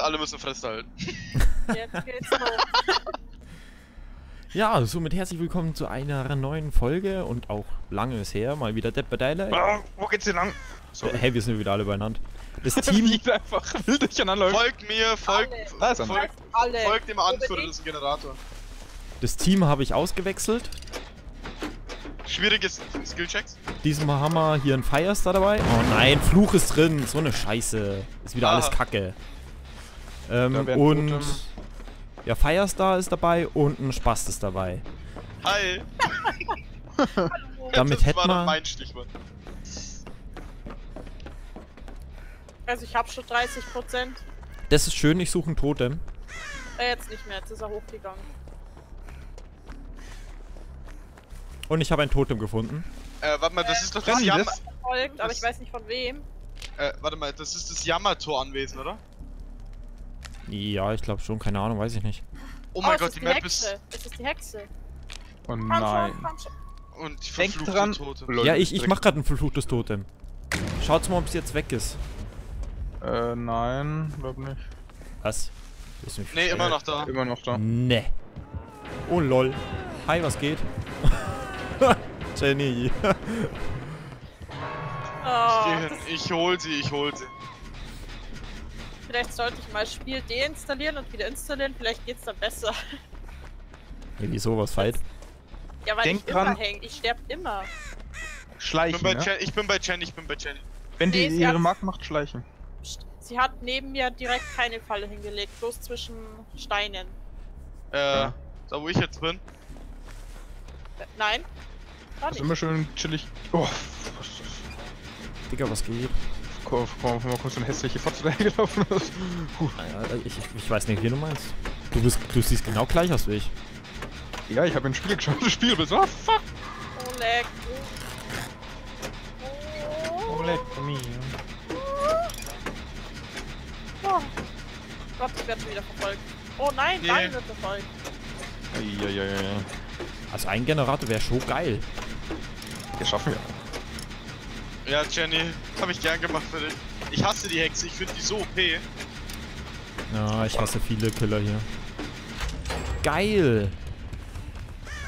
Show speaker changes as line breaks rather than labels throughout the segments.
alle müssen Fresse halten.
Jetzt geht's los.
Ja, somit herzlich willkommen zu einer neuen Folge und auch lange ist her, mal wieder Dead by Daylight.
Ah, wo geht's hier lang?
Äh, hey, wir sind wieder alle beieinander. Das
Team liegt einfach wild durcheinander.
Folgt mir, folgt,
Alle.
Er.
folgt,
Alle.
folgt dem Anführer,
Unbedingt.
das ist ein Generator.
das Team habe ich ausgewechselt.
Schwieriges Skillchecks.
Diesmal haben wir hier einen Firestar dabei. Oh nein, Fluch ist drin. So eine Scheiße. Ist wieder alles
Aha.
Kacke. Ähm, und
Totem.
ja, Firestar ist dabei und ein Spast ist dabei.
Hi.
Damit
das
hätten
war
wir-
mein Stichwort.
Also ich habe schon 30 Prozent.
Das ist schön, ich suche ein Totem.
Äh, jetzt nicht mehr, jetzt ist er hochgegangen.
Und ich habe ein Totem gefunden.
Äh, warte mal, das ist doch das
Kann
Yama...
das?
Folgt, aber ich weiß nicht von wem.
Äh, warte mal, das ist das Yamato-Anwesen, oder?
Ja, ich glaube schon, keine Ahnung, weiß ich nicht.
Oh mein
es
Gott, die
die
Map
Hexe.
ist...
Es ist die Hexe.
Oh
Komm
nein.
schon, komm schon.
Und die
Denk
verfluchte
dran.
Tote.
Lol,
ja, ich, ich mach gerade ein verfluchtes Totem. Schaut's mal, ob es jetzt weg ist.
Äh, nein, glaub nicht.
Was? Ist mich
Nee, immer noch da.
Immer noch da.
Ne. Oh lol. Hi, was geht? Jenny.
Oh,
Geh hin. Ich hol sie, ich hol sie.
Vielleicht sollte ich mal das Spiel deinstallieren und wieder installieren. Vielleicht geht's dann besser.
hey, wieso, was fight?
Ja, weil
Denk
ich immer
dran.
hänge. Ich sterb immer.
Ich
Schleichen,
bin bei,
ja?
Jen, ich bin bei Jen, ich bin bei Jen.
Wenn die
Nee,
ihre
hat-
Mark macht, schleichen.
Sie hat neben mir direkt keine Falle hingelegt, bloß zwischen Steinen.
Äh,
Ja.
da wo ich jetzt bin.
Äh, Nein? War
Ist
nicht.
immer schön chillig. Oh, was ist das?
Digga, was geht?
Komm, komm, komm, komm, so eine hässliche Fotze dahergelaufen ist. Puh.
Äh, Ich, ich, weiß nicht, wie du meinst. Du bist, du siehst genau gleich aus wie ich.
Ja, ich habe ein Spiel geschaut, das Spiel bis. Oh, fuck.
Oh, leck. Oh,
Oh.
Oh. Gott, ich werde schon wieder verfolgt. Oh nein,
Nee.
Daniel wird verfolgt.
Eieieiei.
Also ein Generator wäre schon geil.
Das schaffen wir.
Ja, Jenny, hab ich gern gemacht für dich. Ich hasse die Hexe, ich finde die so OP.
Ja, ich hasse viele Killer hier. Geil!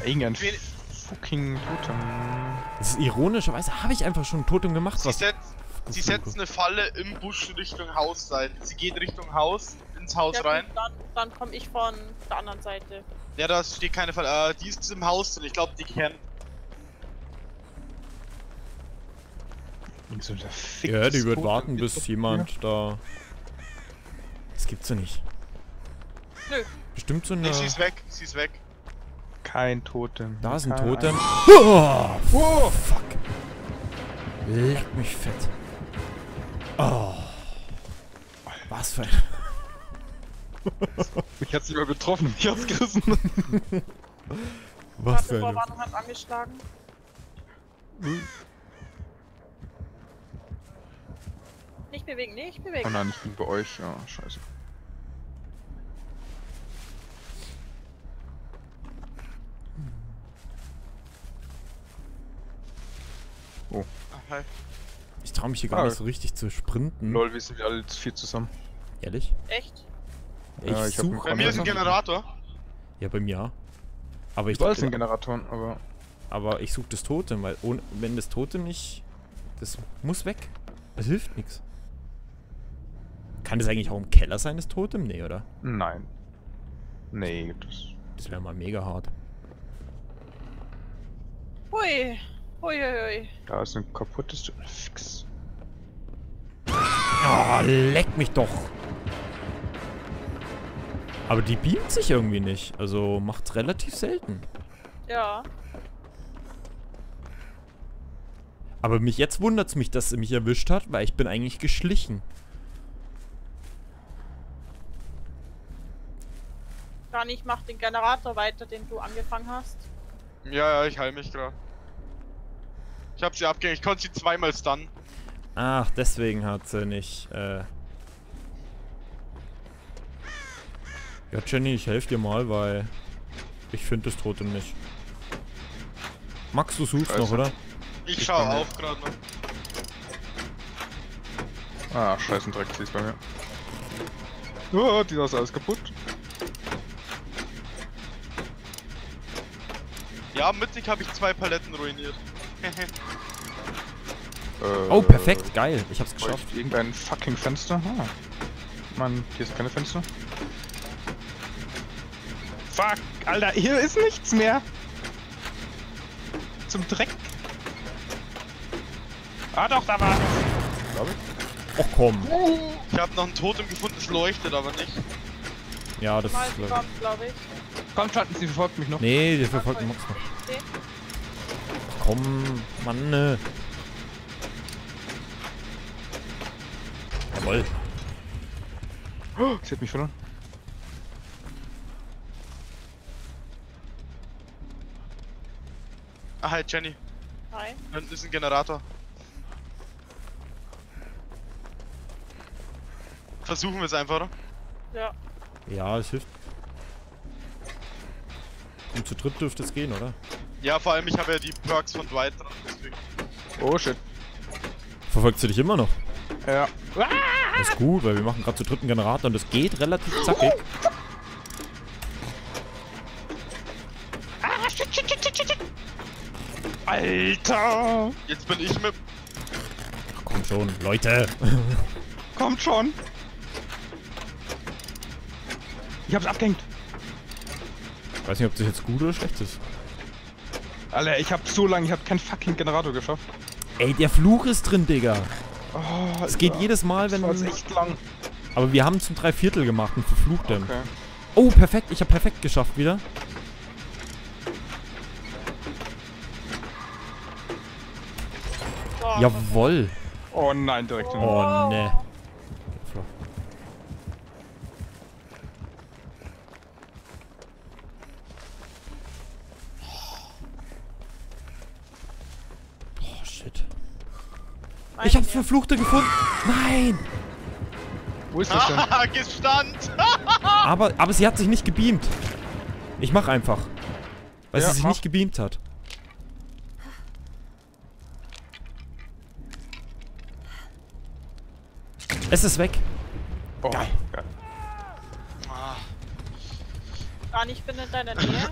Irgendein
Wen-
fucking Totem.
Das ist ironischerweise habe ich einfach schon ein Totem gemacht.
Sie,
Was
setzt, sie setzt eine Falle im Busch Richtung Haus sein. Sie geht Richtung Haus, ins Haus
Ja,
rein.
dann, dann komme ich von der anderen Seite.
Ja, da steht keine Falle. Äh, die ist im Haus drin. Ich glaube, die kennt.
So ein
Ja, die wird warten, bis jemand da. Das gibt's ja nicht.
Nö.
Bestimmt so eine.
Nee, sie ist weg. Sie ist weg.
Kein Totem.
Da ist ein
Kein
Totem.
ein-
Oh,
Oh!
fuck. Leck mich fett. Oh. Was für ein.
Mich hat's nicht mal getroffen, mich hat's gerissen.
Was für
Warte,
eine.
Vorwarnung hat angeschlagen. Nicht bewegen, nicht bewegen.
Oh nein, ich bin bei euch. Ja, scheiße.
Ah, hi.
Ich traue mich hier gar
Ah.
nicht so richtig zu sprinten.
Lol, wir sind wir alle vier zusammen.
Ehrlich?
Echt?
Ich,
Ja, ich
suche.
Bei mir ist ein. Generator.
Ja, bei mir. Aber ich,
Überall sind Generatoren, aber
aber ich suche das Totem, weil ohne, wenn das Totem nicht. Das muss weg. Das hilft nichts. Kann das eigentlich auch im Keller sein, das Totem? Nee, oder?
nein. Nee, es.
Das wäre mal mega hart.
Hui. Hui, hui, hui.
Da ist ein kaputtes. Fix.
Oh, leck mich doch. Aber die beamt sich irgendwie nicht. Also macht's relativ selten.
Ja.
Aber mich jetzt wundert's mich, dass sie mich erwischt hat, weil ich bin eigentlich geschlichen.
Dani, ich mach den Generator weiter, den du angefangen hast.
Ja, ja, ich heil mich gerade. Ich hab sie abgehängt. Ich konnte sie zweimal stunnen.
Ach, deswegen hat sie nicht, äh... Ja, Jenny, ich helfe dir mal, weil ich finde das Totem nicht. Max, du suchst noch,
Scheiße.
oder?
Ich
Ich
schau auf gerade noch.
Ah, scheiß ein Dreck, sie ist bei mir. Oh, die ist alles kaputt.
Ja, mittig habe ich zwei Paletten ruiniert.
Äh,
Oh, perfekt, geil. Ich hab's geschafft.
Geschafft. Irgendein fucking Fenster. Ah. Mann, hier ist keine Fenster. Fuck, Alter, hier ist nichts mehr. Zum Dreck. Ah doch, da war es. Glaube ich.
Och komm.
Ich habe noch ein Totem gefunden, es leuchtet aber nicht.
Ja, das ist...
kommt, glaube ich.
Kommt, Schatten, sie verfolgt mich noch.
Nee, der verfolgt Mox noch. Komm, Mann. ne. Jawoll.
Oh, sie hat mich verloren.
Ah, hi Jenny.
Nein.
Da hinten ist ein Generator. Versuchen wir es einfach, oder?
Ja.
Ja, es hilft. Und zu dritt dürfte es gehen, oder?
Ja, vor allem ich habe ja die Perks von Dwight dran, deswegen.
Oh shit.
Verfolgt sie dich immer noch?
Ja.
Das ist gut, weil wir machen gerade zu dritten Generator und das geht relativ zackig.
Alter!
Jetzt bin ich mit.
Ach, komm schon, Leute.
Kommt schon! Ich hab's abgehängt.
Weiß nicht, ob das jetzt gut oder schlecht ist.
Alter, ich hab so lange, ich hab keinen fucking Generator geschafft.
Ey, der Fluch ist drin, Digga.
Oh,
Es geht jedes Mal, wenn...
Das war echt lang.
Aber wir haben zum Dreiviertel gemacht und verflucht.
Okay.
Oh, perfekt. Ich habe perfekt geschafft wieder.
So,
Jawoll.
Oh nein, direkt in den
Oh, ne. Oh, shit.
meine
Ich hab's. Verfluchte gefunden. Nein!
Wo ist das denn?
Haha, Gestand!
Aber, aber sie hat sich nicht gebeamt. Ich mach einfach. Weil
Ja,
sie sich
mach.
nicht gebeamt hat. Es ist weg.
Oh,
Geil.
geil.
Ah,
nicht bin in deiner Nähe.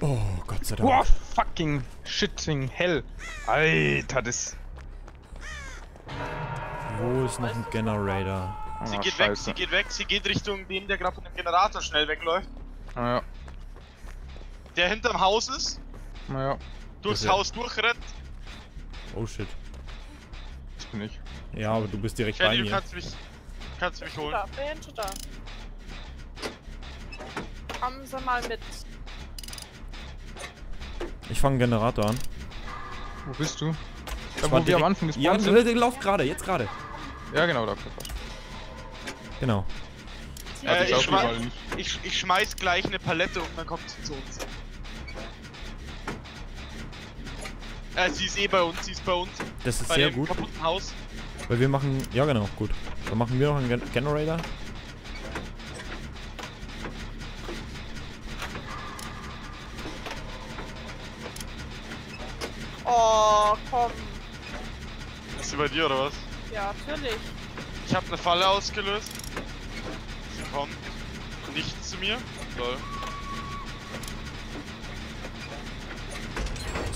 Oh, Gott sei Dank.
Boah, fucking shitting hell. Alter, das...
Wo ist noch ein Generator?
sie
Ah,
geht weg,
scheiße.
sie geht weg, sie geht Richtung dem, der gerade von dem Generator schnell wegläuft.
Ah, ja.
Der hinterm Haus ist,
Naja,
durchs
Das ist ja-
Haus durchrennt.
Oh shit.
das bin ich.
Ja, aber du bist direkt bei
Jenny, du
mir.
kannst mich, kannst mich holen.
Da, hinter da? Kommen Sie mal mit.
Ich fange einen Generator an.
Wo bist du?
Ich
Da,
war
wo wir am Anfang des
Ja, der,
sind?
läuft gerade, jetzt gerade.
Ja, genau, da.
Genau.
Äh,
ich
schmeiß, ich, ich schmeiß gleich eine Palette und dann kommt sie zu uns. Äh, sie ist eh bei uns, sie ist bei uns.
Das ist
bei
sehr
dem
gut,
kaputten Haus.
weil wir machen... Ja, genau, gut. Dann machen wir noch einen Gen Generator.
Bei dir oder was?
Ja, natürlich.
Ich habe eine Falle ausgelöst. Sie kommt nicht zu mir. Lol.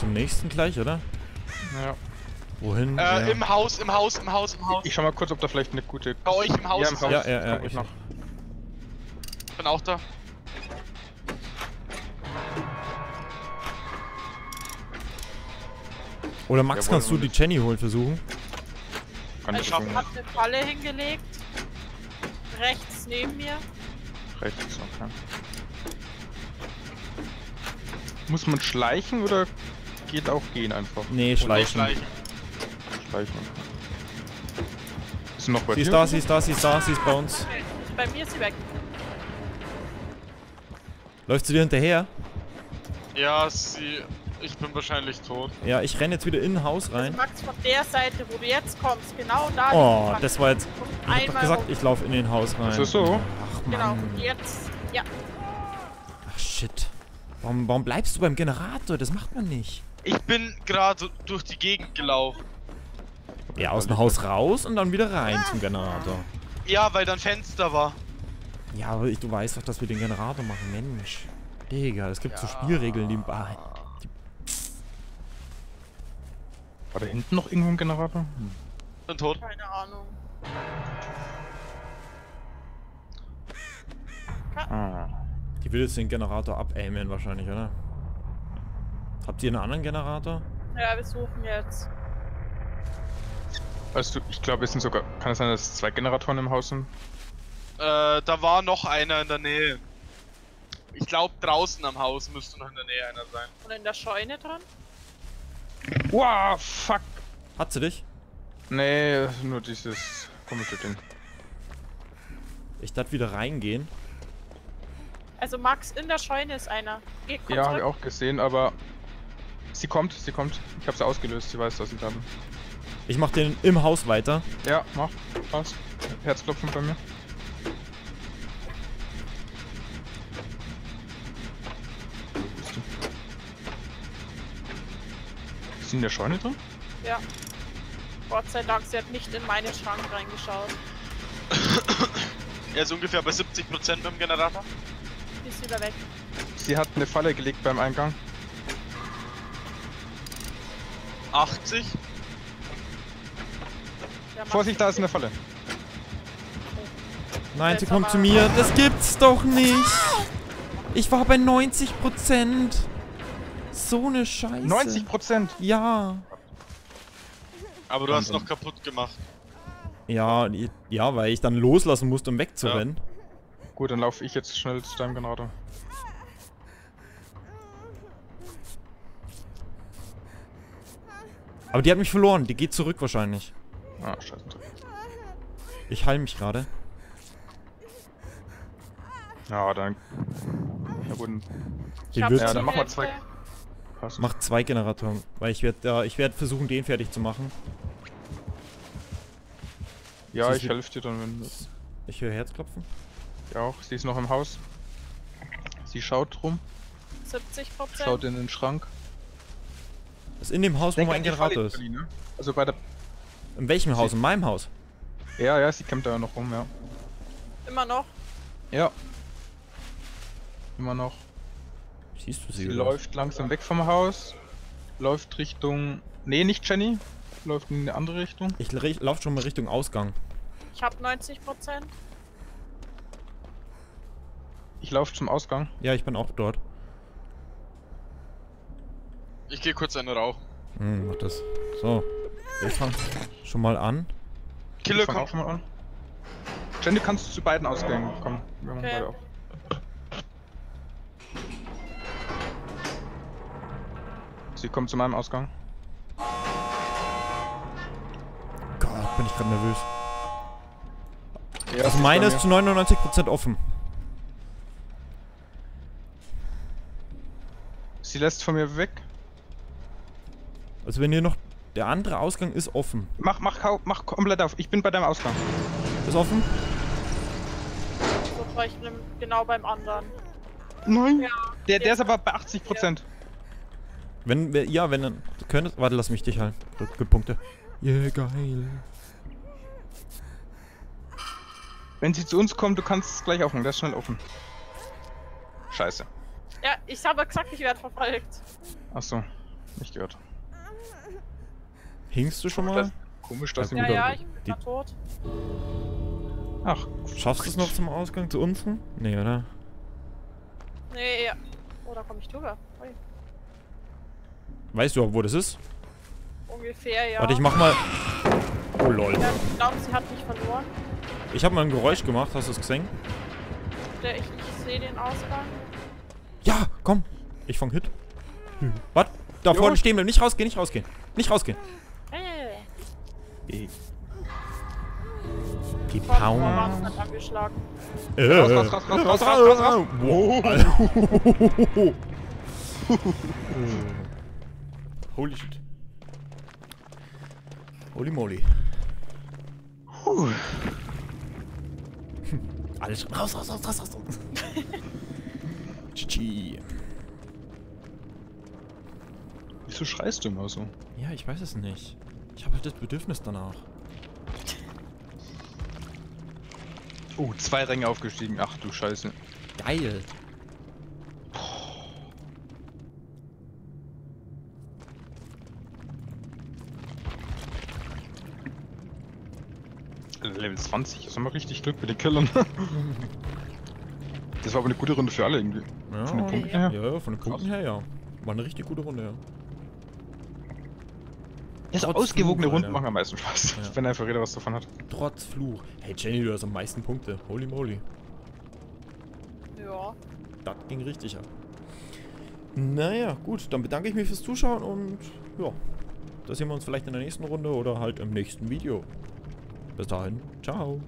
Zum nächsten gleich, oder?
Ja.
Wohin?
Äh,
Ja.
im Haus, im Haus, im Haus, im Haus.
Ich schau mal kurz, ob da vielleicht eine gute...
Bei euch im Haus.
Ja, im Haus.
Ja, ja, ja,
ich
ich-
noch.
Ich bin auch da.
Oder Max,
Jawohl,
kannst du die Jenny holen versuchen?
Kann ich
Also,
schaffen.
ich
schon
hab eine Falle hingelegt. Rechts neben mir.
rechts, okay. Muss man schleichen oder geht auch gehen einfach?
Nee, schleichen.
Schleichen.
Schleichen. Ist sie noch bei
Sie
dir?
ist da, sie ist da, sie ist da, sie ist bei uns.
Bei mir ist sie weg.
Läuft sie dir hinterher?
Ja, sie. Ich bin wahrscheinlich tot.
Ja, ich renne jetzt wieder in ein Haus rein.
Max, von der Seite, wo du jetzt kommst, genau da.
Oh, das war jetzt... Ich hab doch gesagt,
rum.
ich laufe in den Haus rein.
Ist das so?
Ach,
Genau,
Mann.
und jetzt. Ja,
Ach, shit. Warum, warum bleibst du beim Generator? Das macht man nicht.
Ich bin gerade durch die Gegend gelaufen.
Ja, aus dem Haus raus und dann wieder rein zum Generator.
Ja, weil dann Fenster war.
Ja, aber ich, du weißt doch, dass wir den Generator machen. Mensch. Digga, es gibt so Spielregeln, die... Ah,
War da hinten noch irgendwo ein Generator? Hm.
Bin tot.
Keine Ahnung.
Ah.
die will jetzt den Generator abaimen wahrscheinlich, oder? Habt ihr einen anderen Generator?
Ja, wir suchen jetzt.
Weißt du, ich glaube, es sind sogar. Kann es sein, dass zwei Generatoren im Haus sind?
Äh, da war noch einer in der Nähe. Ich glaube draußen am Haus müsste noch in der Nähe einer sein.
Und in der Scheune dran?
Wow, fuck!
Hat sie dich?
Nee, nur dieses komische Ding.
Ich darf wieder reingehen.
Also Max, in der Scheune ist einer. Geh, komm
Ja, hab
zurück.
ich auch gesehen, aber. Sie kommt, sie kommt. Ich habe sie ausgelöst, sie weiß, dass sie da bin.
Ich mach den im Haus weiter.
Ja, mach. Passt. Herzklopfen bei mir. Wo bist du? Ist sie in der Scheune drin?
Ja. Gott sei Dank, sie hat nicht in meinen Schrank reingeschaut.
Er ist ungefähr bei 70% mit dem Generator.
Die ist wieder weg.
Sie hat eine Falle gelegt beim Eingang.
80.
Der Max
Vorsicht, da ist eine Falle.
Nein,
Jetzt
sie kommt zu mir. Das gibt's doch nicht. Ich war bei 90%. So eine Scheiße.
90 Prozent!
Ja.
Aber du hast noch kaputt gemacht.
Ja, ja, weil ich dann loslassen musste, um wegzurennen.
Gut, dann laufe ich jetzt schnell zu deinem Generator.
Aber die hat mich verloren. Die geht zurück wahrscheinlich.
Ah, scheiße.
Ich heil mich gerade.
Ja, dann. Na gut,
Die wird-
Ja, dann mach mal zwei. Passt.
Macht zwei Generatoren. Weil ich werde ja, ich werde versuchen, den fertig zu machen.
Ja,
Sie
ich helfe dir dann, wenn du.
Ich höre Herzklopfen.
Ja, auch. Sie ist noch im Haus. Sie schaut rum,
70 Prozent.
schaut in den Schrank.
Das ist in dem Haus, wo mein Generator ist.
ne? Also bei der.
In welchem Haus? In meinem Haus.
Ja, ja, sie kämpft da ja noch rum, ja.
Immer noch.
Ja. Immer noch.
Siehst du sie?
Sie läuft langsam weg vom Haus. Läuft Richtung. Nee, nicht Jenny. Läuft in eine andere Richtung.
Ich laufe schon mal Richtung Ausgang.
Ich habe 90 Prozent.
Ich laufe zum Ausgang.
Ja, ich bin auch dort.
Ich gehe kurz eine rauchen.
Hm, mach das. So. Ich fang schon mal an.
Killer
auch
kommt.
schon mal an. Jenny, kannst du zu beiden Ausgängen kommen? Wir machen
Okay.
beide auf. Sie kommt zu meinem Ausgang.
Gott, bin ich gerade nervös.
Ja,
Also meine ist zu 99% offen.
Sie lässt von mir weg.
Also wenn hier noch... Der andere Ausgang ist offen.
Mach, mach, hau- mach komplett auf. Ich bin bei deinem Ausgang.
Ist offen?
So war ich bin genau beim anderen.
Nein.
Ja.
Der, der ist aber bei 80 Prozent.
Wenn wir... Ja, wenn dann... Du könntest... Warte, lass mich dich halt. Gut Punkte. Yeah, geil.
Wenn sie zu uns kommt, du kannst es gleich aufmachen. Der ist schnell offen. Scheiße.
Ja, ich habe gesagt, ich werde verfolgt.
Achso. Nicht gehört.
Hingst du schon mal?
Komisch, dass sie
Ja,
Ja,
wieder.
ja, ich bin
die-
tot.
Ach,
Schaffst du es noch zum Ausgang zu unten? Nee, oder?
Nee, ja. Oh, da komme ich drüber. Ui.
Weißt du, wo das ist?
Ungefähr, ja.
Warte, ich mach mal... Oh lol.
Ja, ich glaube, sie hat mich verloren.
Ich habe mal ein Geräusch gemacht, hast du es gesehen?
Der, ich, ich sehe den Ausgang.
Ja, komm. Ich fang Hit. Hm. Was? Da
Jo.
vorne stehen bleiben. Nicht rausgehen, nicht rausgehen. Nicht rausgehen.
Hey,
Die
hat angeschlagen.
Äh.
Raus, raus, raus, raus, raus, raus, raus, raus.
Wow. Holy shit. Holy moly.
Puh.
Alles raus, raus, raus, raus, raus. GG.
Wieso schreist du immer so?
Ja, ich weiß es nicht. Ich habe halt das Bedürfnis danach.
Oh, zwei Ränge aufgestiegen. Ach du Scheiße.
Geil.
Level 20. Das haben wir richtig Glück mit den Killern. das war aber eine gute Runde für alle irgendwie.
Ja,
Von den Punkten
ja,
her.
ja, von den Punkten her, ja. War eine richtig gute Runde,
ja. So
Trotz
ausgewogene
Fluch,
Runden
Alter.
machen am meisten Spaß.
Ja.
Wenn einfach jeder was davon hat.
Trotz Fluch. Hey Jenny, du hast am meisten Punkte. Holy moly.
Ja.
Das ging richtig ab. Naja, gut, dann bedanke ich mich fürs Zuschauen und ja, da sehen wir uns vielleicht in der nächsten Runde oder halt im nächsten Video. Bis dahin, ciao.